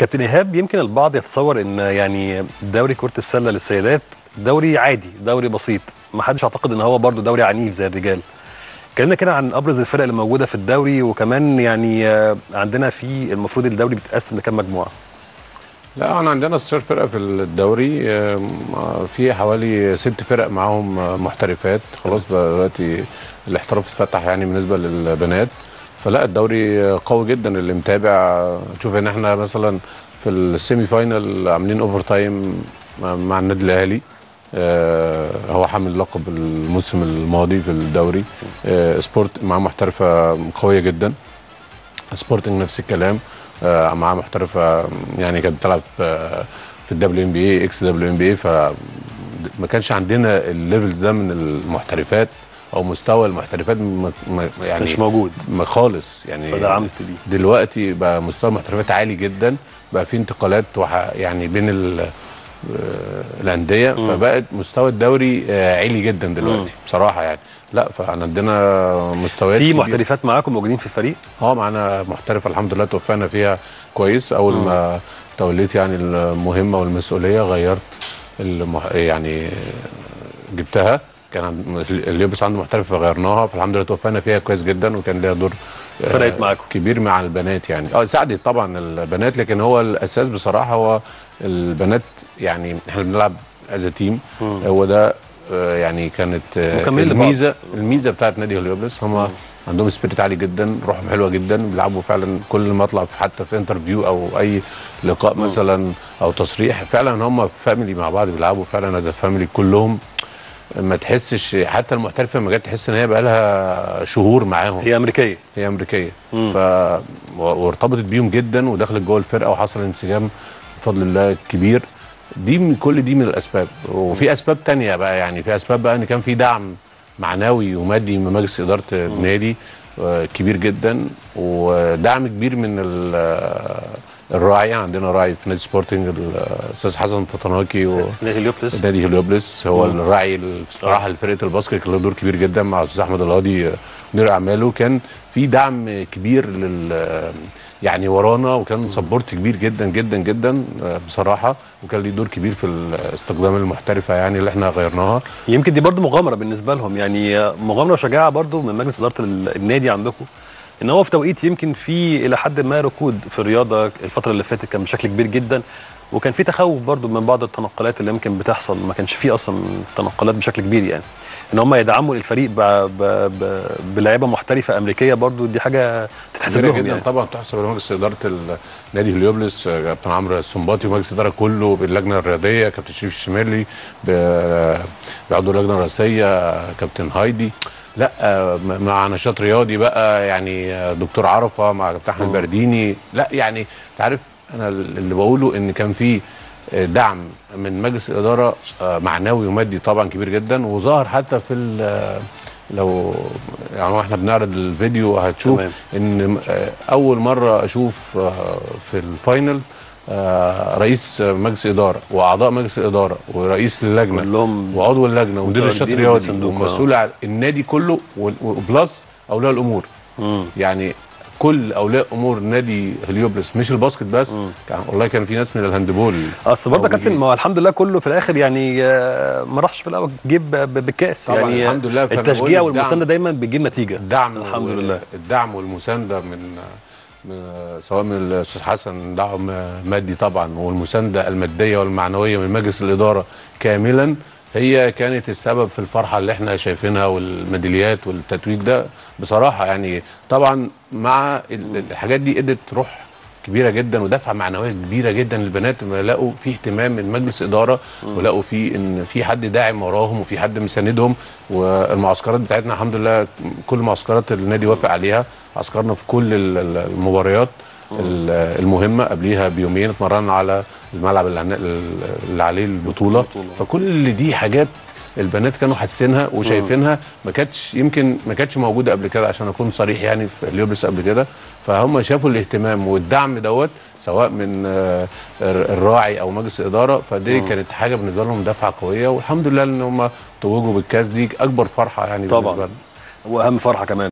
كابتن إيهاب يمكن البعض يتصور إن يعني دوري كرة السلة للسيدات دوري عادي دوري بسيط. ما حدش يعتقد إن هو برضو دوري عنيف زي الرجال. كلمنا كده عن أبرز الفرق اللي موجودة في الدوري وكمان يعني آه، عندنا في المفروض الدوري بيتقسم لكام مجموعة؟ لا إحنا عندنا 16 فرقه في الدوري. آم، في حوالي ست فرق معاهم محترفات. خلاص دلوقتي الاحتراف اتفتح يعني بالنسبة للبنات. فلا الدوري قوي جدا. اللي متابع تشوف إن إحنا مثلا في ال semi final عاملين overtime مع النادي الأهلي. آه، هو حامل لقب الموسم الماضي في الدوري. آه، سبورتنج مع محترفة قوية جدا. سبورتنج نفس الكلام. معاه محترفة يعني كانت بتلعب آه، في الدبليو ام بي اي إكس دبليو ام بي اي فما كانش عندنا ال levels ده من المحترفات. أو مستوى المحترفات م- م- يعني مش موجود. خالص. يعني فدعمت بيه دلوقتي بقى مستوى المحترفات عالي جدا. بقى في انتقالات وح- يعني بين ال- آه، الأندية. فبقت مستوى الدوري آه، عالي جدا دلوقتي بصراحة يعني. لا فاحنا عندنا مستويات في. محترفات معاكم موجودين في الفريق؟ آه معانا محترفه الحمد لله توفقنا فيها كويس. أول ما توليت يعني المهمة والمسؤولية غيرت المح... يعني جبتها. كان. هليوبلس عنده محترفه فغيرناها فالحمد لله توفقنا فيها كويس جدا وكان ليها دور آه، فرقت معاكم. كبير مع البنات يعني آه ساعدت طبعا البنات لكن هو الأساس بصراحة هو البنات يعني إحنا بنلعب as team هو ده آه، يعني كانت آه،. الميزة الميزة بتاعت نادي هليوبلس هم عندهم spirit عالي جدا روحهم حلوة جدا بيلعبوا فعلا كل ما اطلع في حتى في interview أو أي لقاء مثلا أو تصريح فعلا هم family مع بعض بيلعبوا فعلا as family كلهم ما تحسش حتى المحترفة لما جت تحس إن هي بقى لها شهور معاهم. هي أمريكية. هي أمريكية. ف وارتبطت بيهم جدا ودخلت جوه الفرقة وحصل انسجام بفضل الله كبير. دي من كل دي من الأسباب. وفي أسباب تانية بقى يعني في أسباب بقى إن كان في دعم معنوي ومادي من مجلس إدارة النادي آه، كبير جدا. ودعم كبير من الراعي عندنا راعي في نادي سبورتنج الاستاذ حسن تطناكي و نادي هليوبلس نادي هليوبلس هو الراعي ال- بصراحه لفرقة ال basket كان له دور كبير جدا مع الاستاذ أحمد القاضي آه، مدير أعماله. كان في دعم كبير لل يعني ورانا وكان support كبير جدا جدا جدا بصراحة. وكان ليه دور كبير في استخدام المحترفة يعني اللي إحنا غيرناها. يمكن دي برضو مغامرة بالنسبة لهم. يعني مغامرة وشجاعة برضو من مجلس إدارة ال- النادي عندكم. إن هو في توقيت يمكن في إلى حد ما ركود في الرياضة الفترة اللي فاتت كان بشكل كبير جدا وكان في تخوف برضو من بعض التنقلات اللي يمكن بتحصل. ما كانش فيه أصلا تنقلات بشكل كبير يعني. إن هم يدعموا الفريق بلعيبه محترفة أمريكية برضو دي حاجة تتحسب لهم جدا يعني. طبعا تحسب لمجلس إدارة نادي هليوبلس كابتن عمرو السنباطي ومجلس الإدارة كله باللجنة الرياضية كابتن شريف الشمالي بعضو اللجنة الرئاسيه كابتن هايدي. لا آه، مع نشاط رياضي بقى يعني آه، دكتور عرفة مع كابتن احمد برديني لا يعني انت عارف أنا اللي بقوله إن كان في آه، دعم من مجلس الإدارة آه، معنوي ومادي طبعا كبير جدا وظهر حتى في ال- لو يعني إحنا بنعرض الفيديو هتشوف تمام. إن آه، أول مرة أشوف آه، في الفاينل آه، رئيس مجلس إدارة وأعضاء مجلس الاداره ورئيس اللجنه كلهم وعضو اللجنة ومدير متواجدين الرياضي آه. ومسؤول عن النادي كله و plus أولياء الأمور مم. يعني كل أولياء أمور نادي هليوبلس مش ال basket بس كان والله كان في ناس من ال handball أصل برضه يا كابتن. ما هو الحمد لله كله في الآخر يعني آه، ما راحش في الأول جيب ب- بالكاس طبعاً يعني الحمد لله، التشجيع والمساندة دايما بتجيب نتيجة الدعم الحمد لله الدعم والمساندة من سواء من الأستاذ حسن دعم مادي طبعا والمساندة المادية والمعنوية من مجلس الإدارة كاملا هي كانت السبب في الفرحة اللي إحنا شايفينها والميداليات والتتويج ده. بصراحة يعني طبعا مع ال- الحاجات دي ادت روح كبيرة جدا ودفعة معنوية كبيرة جدا للبنات لما لقوا في اهتمام من مجلس اداره ولقوا في إن في حد داعم وراهم وفي حد مساندهم والمعسكرات بتاعتنا الحمد لله كل معسكرات النادي وافق عليها. عسكرنا في كل ال- ال- المباريات ال- المهمة. قبليها بيومين اتمرنا على الملعب اللي عليه البطولة. فكل دي حاجات البنات كانوا حاسينها وشايفينها. ما كانتش يمكن ما كانتش موجودة قبل كده عشان أكون صريح يعني في اليوبلس قبل كده. فهم شافوا الاهتمام والدعم دوت سواء من آه، الراعي أو مجلس الإدارة. فدي كانت حاجة بالنسبة لهم دفعة قوية. والحمد لله إن هم توجوا بالكاس دي أكبر فرحة يعني طبعاً. بالنسبة لنا وأهم فرحة كمان.